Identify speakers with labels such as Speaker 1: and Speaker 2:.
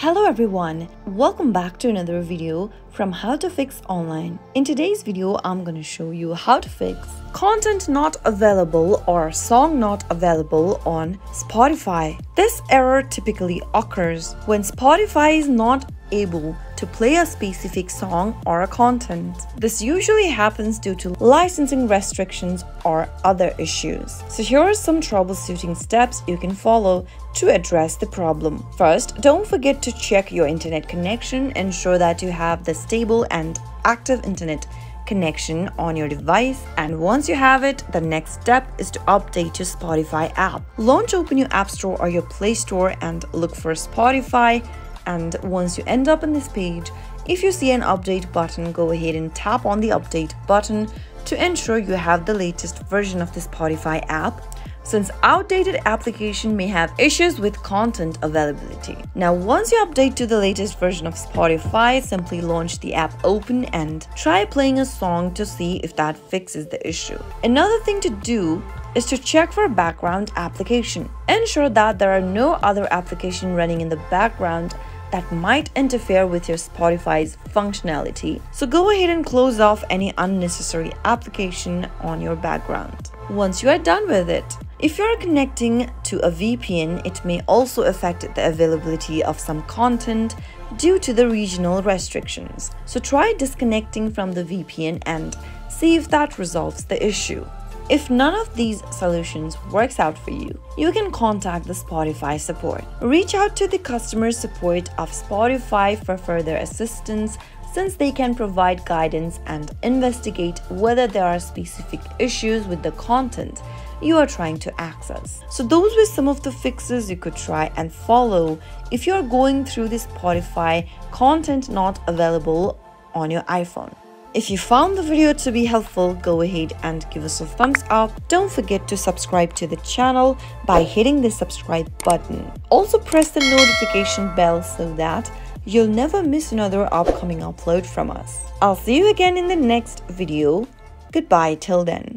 Speaker 1: Hello everyone, welcome back to another video from How to Fix Online. In today's video, I'm going to show you how to fix content not available or song not available on Spotify. This error typically occurs when Spotify is not able to play a specific song or a content. This usually happens due to licensing restrictions or other issues. So here are some troubleshooting steps you can follow to address the problem. First, don't forget to check your internet connection, ensure that you have the stable and active internet connection on your device and once you have it the next step is to update your Spotify app. Launch open your App Store or your Play Store and look for Spotify and once you end up on this page, if you see an update button, go ahead and tap on the update button to ensure you have the latest version of the Spotify app since outdated application may have issues with content availability. Now once you update to the latest version of Spotify, simply launch the app open and try playing a song to see if that fixes the issue. Another thing to do is to check for background application. Ensure that there are no other application running in the background that might interfere with your Spotify's functionality. So go ahead and close off any unnecessary application on your background. Once you are done with it, if you are connecting to a VPN, it may also affect the availability of some content due to the regional restrictions. So try disconnecting from the VPN and see if that resolves the issue. If none of these solutions works out for you, you can contact the Spotify support. Reach out to the customer support of Spotify for further assistance since they can provide guidance and investigate whether there are specific issues with the content you are trying to access. So those were some of the fixes you could try and follow if you're going through the Spotify content not available on your iPhone. If you found the video to be helpful, go ahead and give us a thumbs up. Don't forget to subscribe to the channel by hitting the subscribe button. Also press the notification bell so that you'll never miss another upcoming upload from us. I'll see you again in the next video. Goodbye till then.